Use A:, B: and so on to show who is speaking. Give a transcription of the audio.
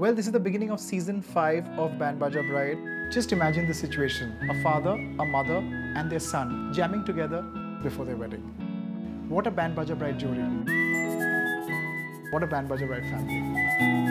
A: Well, this is the beginning of season 5 of Band Baajaa Bride. Just imagine the situation a father, a mother, and their son jamming together before their wedding. What a Band Baajaa Bride jury. What a Band Baajaa Bride family.